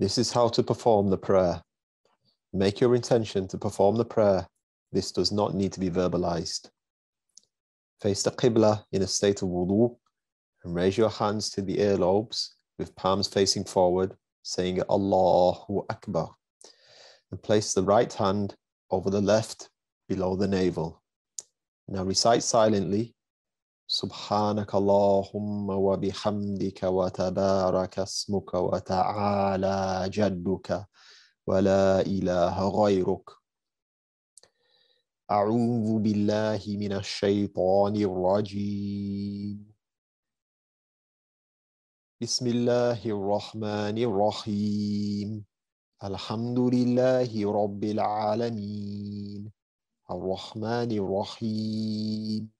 This is how to perform the prayer. Make your intention to perform the prayer. This does not need to be verbalized. Face the Qibla in a state of wudu and raise your hands to the earlobes with palms facing forward, saying Allahu Akbar. And place the right hand over the left below the navel. Now recite silently سبحانك اللهم وبحمدك وتبارك اسمك وتعالى جدك ولا إله غيرك. أعوذ بالله من الشيطان الرجيم. بسم الله الرحمن الرحيم. الحمد لله رب العالمين. الرحمن الرحيم.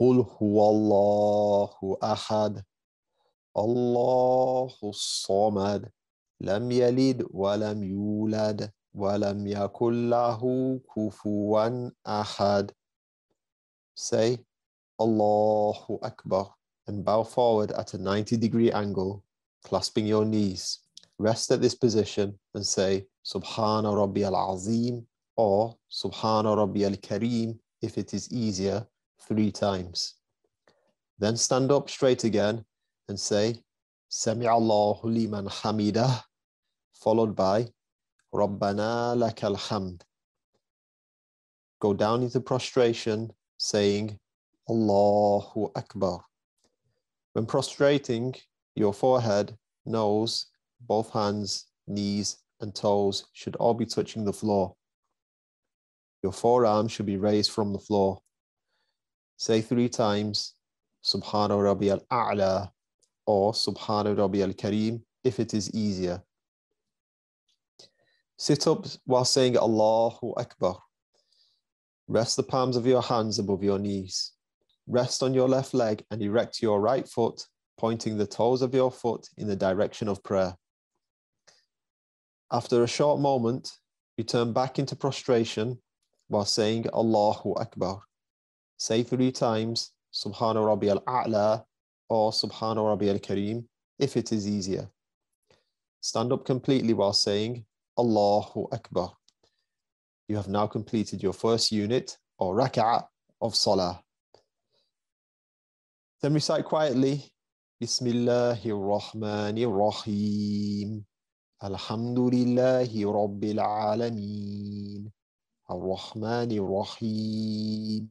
قل هو الله أحد الله الصمد لم يلد ولم يولد ولم يكن له كفوا أحد Say Allahu Akbar and bow forward at a 90 degree angle, clasping your knees. Rest at this position and say Subhana Rabbi al Azim or Subhana Rabbi al Kareem if it is easier three times. Then stand up straight again and say, Sami Allahu liman hamidah, followed by Rabbana lakal hamd. Go down into prostration saying, Allahu Akbar. When prostrating, your forehead, nose, both hands, knees, and toes should all be touching the floor. Your forearm should be raised from the floor. Say three times, Subhana Rabbi al A'la or Subhana Rabbi al Kareem if it is easier. Sit up while saying Allahu Akbar. Rest the palms of your hands above your knees. Rest on your left leg and erect your right foot, pointing the toes of your foot in the direction of prayer. After a short moment, you turn back into prostration while saying Allahu Akbar. Say three times Subhana Rabbi al A'la or Subhana Rabbi al Kareem if it is easier. Stand up completely while saying Allahu Akbar. You have now completed your first unit or rak'ah of salah. Then recite quietly Bismillahir Rahmanir Rahim. Alhamdulillahi Rabbil Alameen. Ar-Rahmanir Rahim.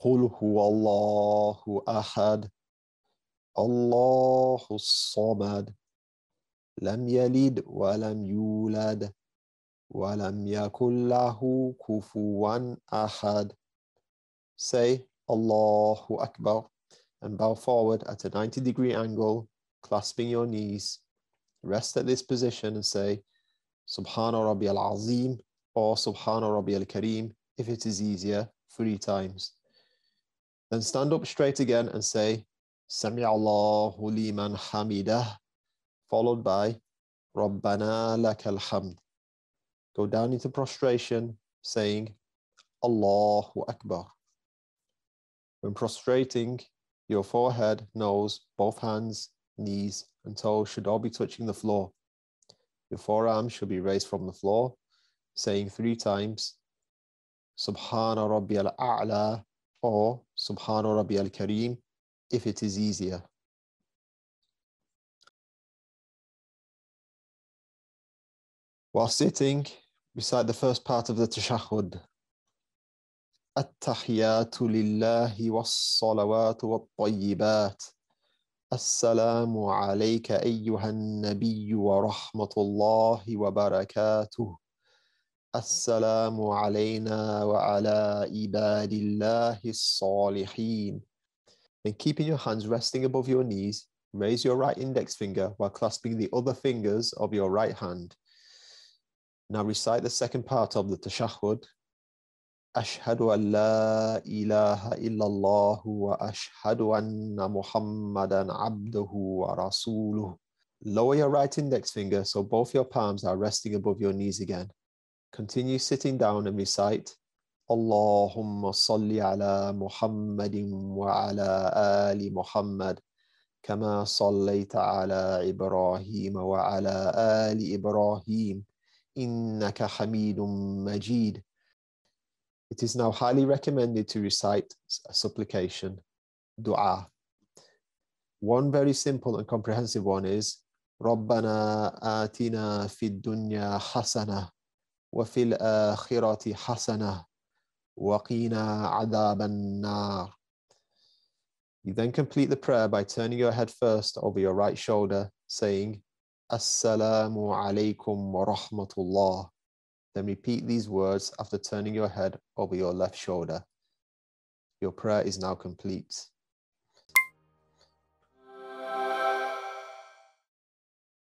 قل هو الله أحد الله الصمد لم يلد ولم يولد ولم يكن له كفوا أحد Say Allahu Akbar and bow forward at a 90 degree angle, clasping your knees. Rest at this position and say Subhana Rabbi al Azim or Subhana Rabbi al Kareem if it is easier, three times. Then stand up straight again and say, Sami Allahu liman hamidah, followed by Rabbana lakal hamd. Go down into prostration, saying, Allahu Akbar. When prostrating, your forehead, nose, both hands, knees, and toes should all be touching the floor. Your forearms should be raised from the floor, saying three times, Subhana Rabbi al-A'la, or Subhana Rabbi al Kareem if it is easier. While sitting, recite the first part of the tashahhud. التحيات لله والصلوات والطيبات السلام عليك أيها النبي ورحمة الله وبركاته السلام علينا وعلى عباد الله الصالحين Then keeping your hands resting above your knees, raise your right index finger while clasping the other fingers of your right hand. Now recite the second part of the tashahhud. أشهد أن لا إله إلا الله وأشهد أن محمدا عبده ورسوله. Lower your right index finger so both your palms are resting above your knees again. Continue sitting down and recite اللهم صل على محمد وعلى آل محمد كما صليت على إبراهيم وعلى آل إبراهيم إنك حميد مجيد It is now highly recommended to recite a supplication, dua. One very simple and comprehensive one is ربنا آتنا في الدنيا حسنة وفي الآخرة حسنة وقنا عذاب النار You then complete the prayer by turning your head first over your right shoulder, saying, Assalamu alaikum wa rahmatullah. Then repeat these words after turning your head over your left shoulder. Your prayer is now complete.